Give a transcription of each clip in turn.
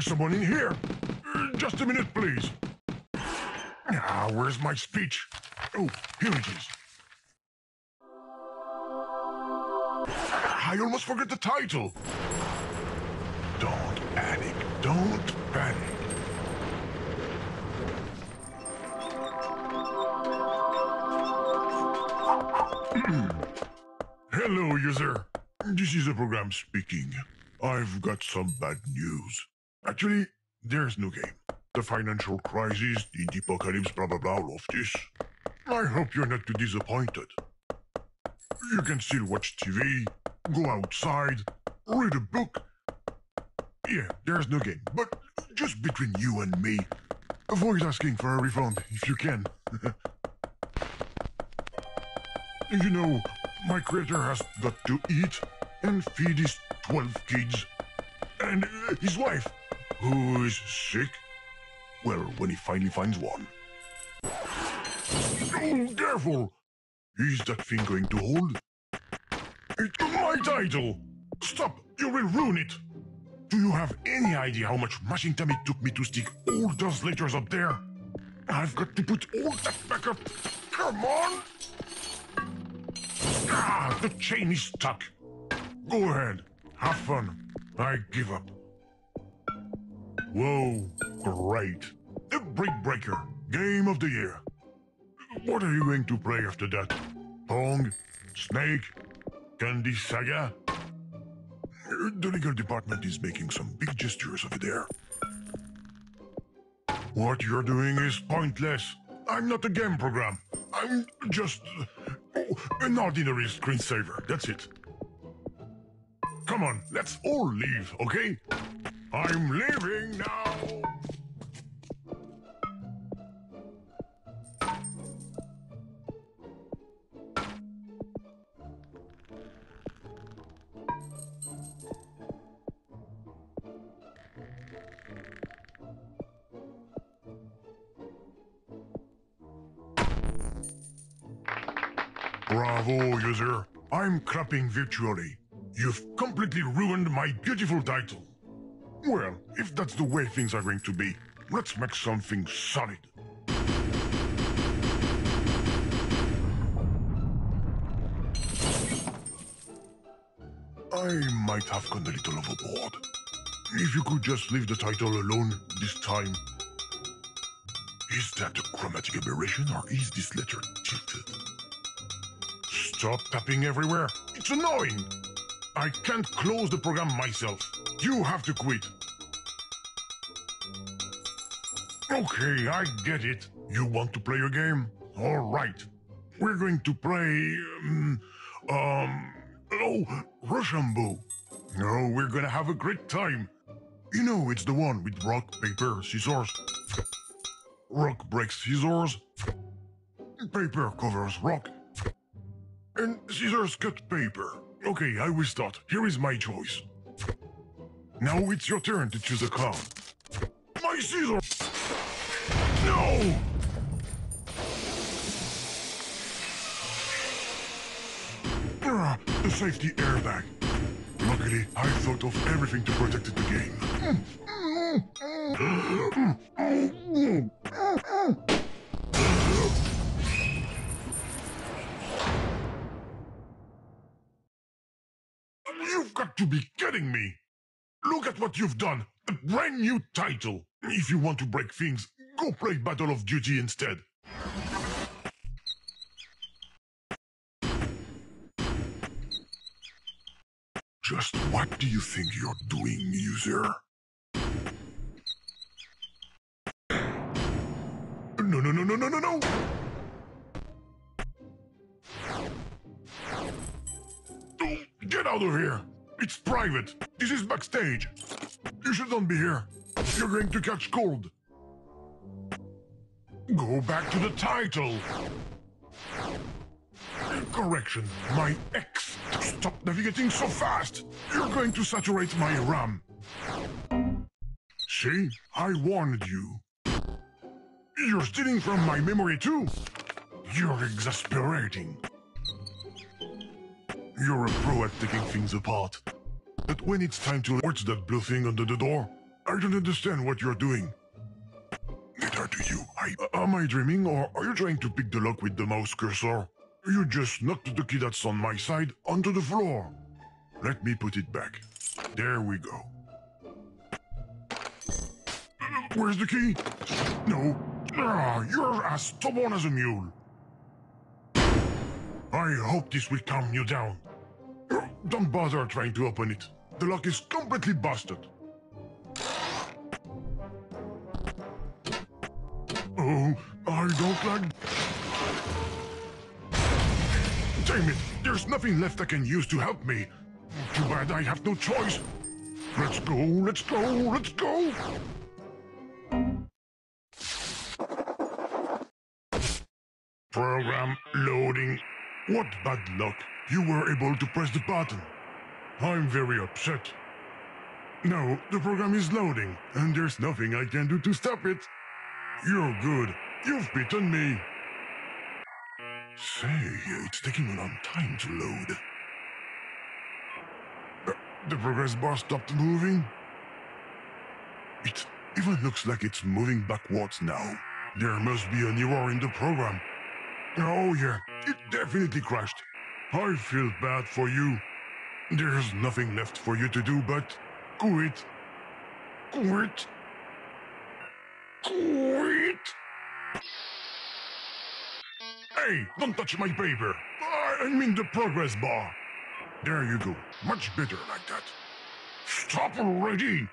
there's someone in here. Just a minute, please. Ah, where's my speech? Oh, here it is. I almost forgot the title. Don't panic. Don't panic. Hello, user. This is the program speaking. I've got some bad news. Actually, there's no game. The financial crisis, the apocalypse, blah blah blah, all of this. I hope you're not too disappointed. You can still watch TV, go outside, read a book. Yeah, there's no game, but just between you and me, avoid asking for a refund if you can. you know, my creator has got to eat and feed his 12 kids and his wife, who is sick. Well, when he finally finds one. Oh, careful! Is that thing going to hold? It's my title! Stop! You will ruin it! Do you have any idea how much mashing time it took me to stick all those letters up there? I've got to put all that back up. Come on! Ah, the chain is stuck. Go ahead. Have fun. I give up. Whoa, great. The Breaker, game of the year. What are you going to play after that? Pong? Snake? Candy Saga? The legal department is making some big gestures over there. What you're doing is pointless. I'm not a game program. I'm just oh, an ordinary screensaver. That's it. Come on, let's all leave, okay? I'm leaving now. Bravo, user. I'm clapping virtually. You've completely ruined my beautiful title. Well, if that's the way things are going to be, let's make something solid. I might have gone a little overboard. If you could just leave the title alone this time. Is that a chromatic aberration or is this letter tilted? Stop tapping everywhere. It's annoying. I can't close the program myself. You have to quit. Okay, I get it. You want to play a game? All right. We're going to play... Um, um oh, Rochambeau. No, we're gonna have a great time. You know, it's the one with rock, paper, scissors. Rock breaks scissors. Paper covers rock. And scissors cut paper. Okay, I will start. Here is my choice. Now it's your turn to choose a clown. My scissors! No! The safety airbag. Luckily, I thought of everything to protect the game. You've got to be kidding me! Look at what you've done! A brand new title! If you want to break things, go play Battle of Duty instead. Just what do you think you're doing, user? No, no, no, no, no, no, no! Get out of here! It's private! This is backstage! You shouldn't be here! You're going to catch cold! Go back to the title! Correction, my ex! Stop navigating so fast! You're going to saturate my RAM! See? I warned you. You're stealing from my memory too? You're exasperating. You're a pro at taking things apart. But when it's time to... What's that blue thing under the door? I don't understand what you're doing. Neither do you. I... Am I dreaming or are you trying to pick the lock with the mouse cursor? You just knocked the key that's on my side onto the floor. Let me put it back. There we go. Where's the key? No. Ah, you're as stubborn as a mule. I hope this will calm you down. Don't bother trying to open it. The lock is completely busted. Oh, I don't like... Damn it! There's nothing left I can use to help me. Too bad I have no choice. Let's go, let's go, let's go! Program loading. What bad luck. You were able to press the button. I'm very upset. No, the program is loading, and there's nothing I can do to stop it. You're good. You've beaten me. Say, it's taking a long time to load. Uh, the progress bar stopped moving? It even looks like it's moving backwards now. There must be an error in the program. Oh yeah, it definitely crashed. I feel bad for you. There's nothing left for you to do but quit. Quit. Quit. Hey, don't touch my paper. I mean the progress bar. There you go. Much better like that. Stop already!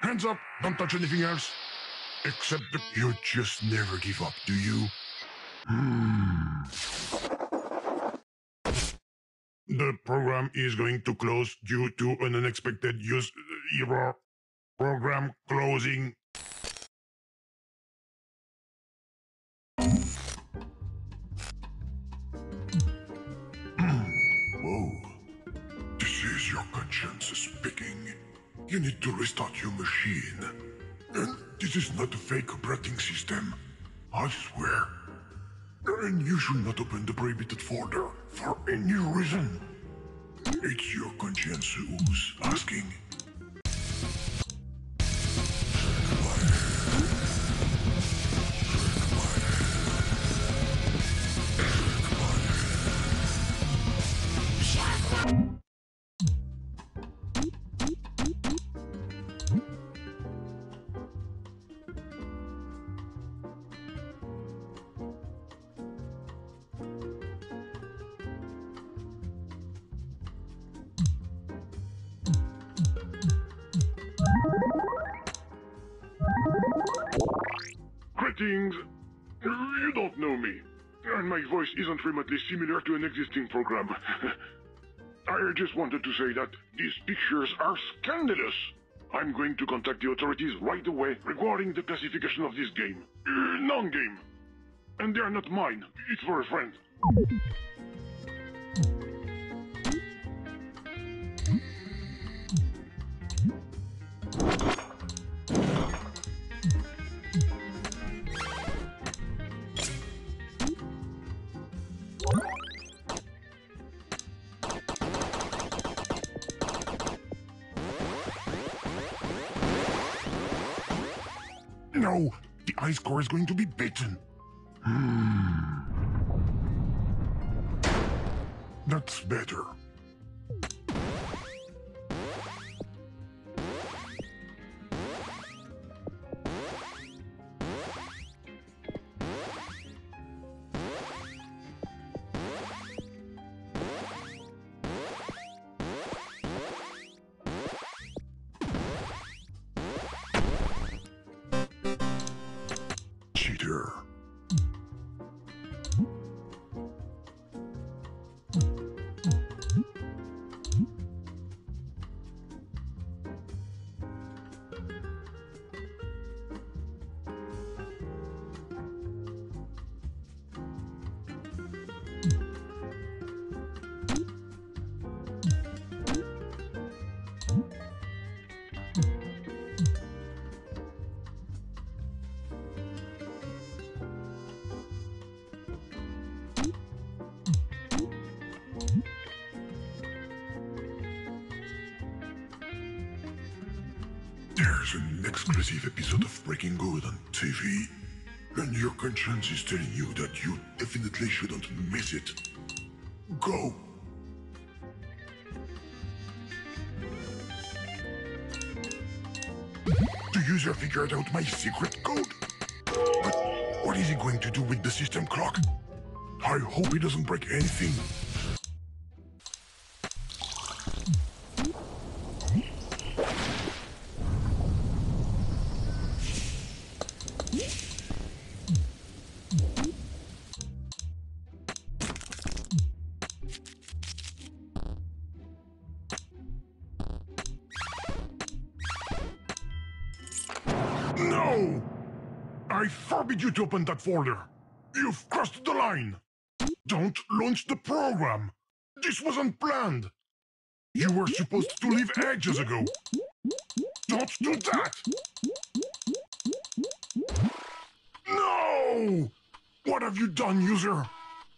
Hands up, don't touch anything else. Except that you just never give up, do you? Hmm. The program is going to close due to an unexpected use uh, error. Program closing. Whoa. This is your conscience speaking. You need to restart your machine. And this is not a fake operating system. I swear. And you should not open the prohibited folder for any reason. It's your conscience who's asking. Greetings. You don't know me. And my voice isn't remotely similar to an existing program. I just wanted to say that these pictures are scandalous. I'm going to contact the authorities right away regarding the classification of this game. Uh, non-game. And they are not mine. It's for a friend. Ice core is going to be bitten. Hmm. That's better. An exclusive episode of Breaking Good on TV, and your conscience is telling you that you definitely shouldn't miss it, go. The user figured out my secret code. But what is he going to do with the system clock? I hope he doesn't break anything. Forbid you to open that folder. You've crossed the line. Don't launch the program. This wasn't planned. You were supposed to leave ages ago. Don't do that! No! What have you done, user?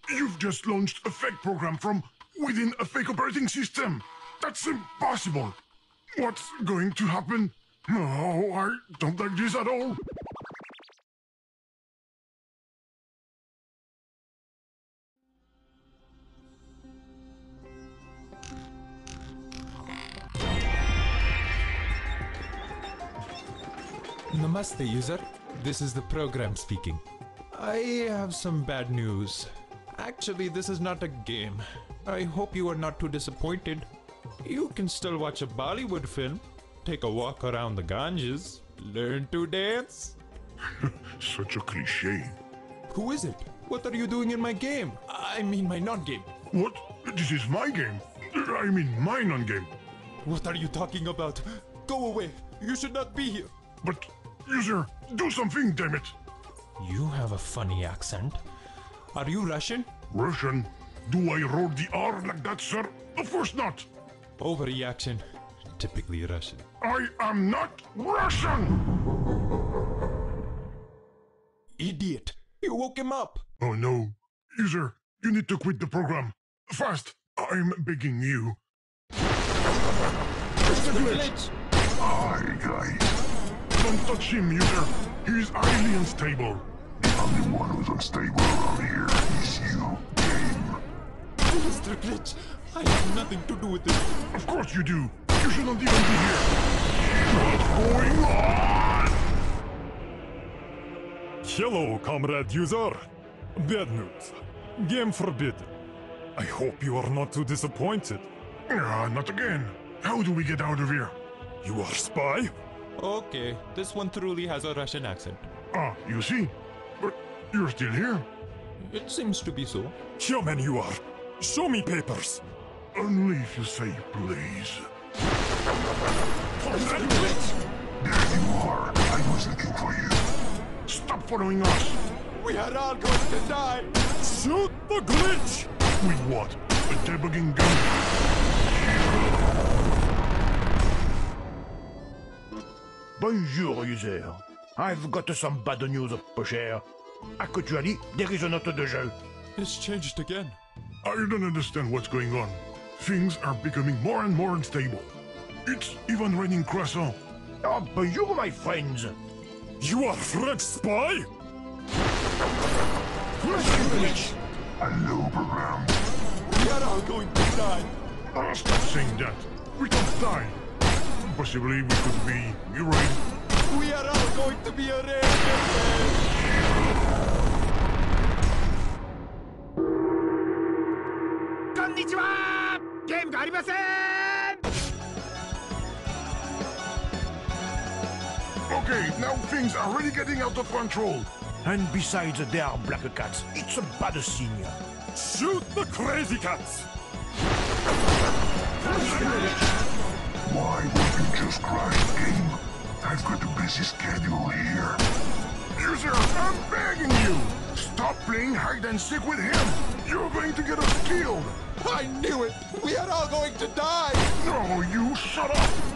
You've just launched a fake program from within a fake operating system. That's impossible. What's going to happen? No, I don't like this at all. Namaste, user. This is the program speaking. I have some bad news. Actually, this is not a game. I hope you are not too disappointed. You can still watch a Bollywood film, take a walk around the Ganges, learn to dance. Such a cliche. Who is it? What are you doing in my game? I mean, my non game. What? This is my game. I mean, my non-game. What are you talking about? Go away. You should not be here. But, user, do something, damn it. You have a funny accent. Are you Russian? Russian? Do I roll the R like that, sir? Of course not. Overreaction. Typically Russian. I am not Russian! Idiot! You woke him up! Oh no. User, you need to quit the program. Fast! I'm begging you. It's a glitch! Hi, guys. Don't touch him, user. He's highly unstable. The only one who's unstable around here is you, game. Mr. Glitch, I have nothing to do with this. Of course you do. You shouldn't even be here. What's going on? Hello, comrade user. Bad news. Game forbidden. I hope you are not too disappointed. Ah, not again. How do we get out of here? You are a spy? Okay, this one truly has a Russian accent. Ah, you see? But you're still here. It seems to be so. Human you are. Show me papers. Only if you say please. There you are. I was looking for you. Stop following us. We are all going to die! Shoot the glitch! With what? A debugging gun? Bonjour, user. I've got some bad news, peu cher. Actually, there is a note de jeu. It's changed again. I don't understand what's going on. Things are becoming more and more unstable. It's even raining croissant. Oh, bonjour, my friends. You are French spy? Hello, program. We are all going to die! Ah, stop saying that. We can't die. Possibly we could be erased. We are all going to be erased! Okay, now things are really getting out of control. And besides, they are black cats. It's a bad scene. Shoot the crazy cats! Why would you just crash the game? I've got a busy schedule here. User, I'm begging you! Stop playing hide and seek with him! You're going to get us killed! I knew it! We are all going to die! No, you shut up!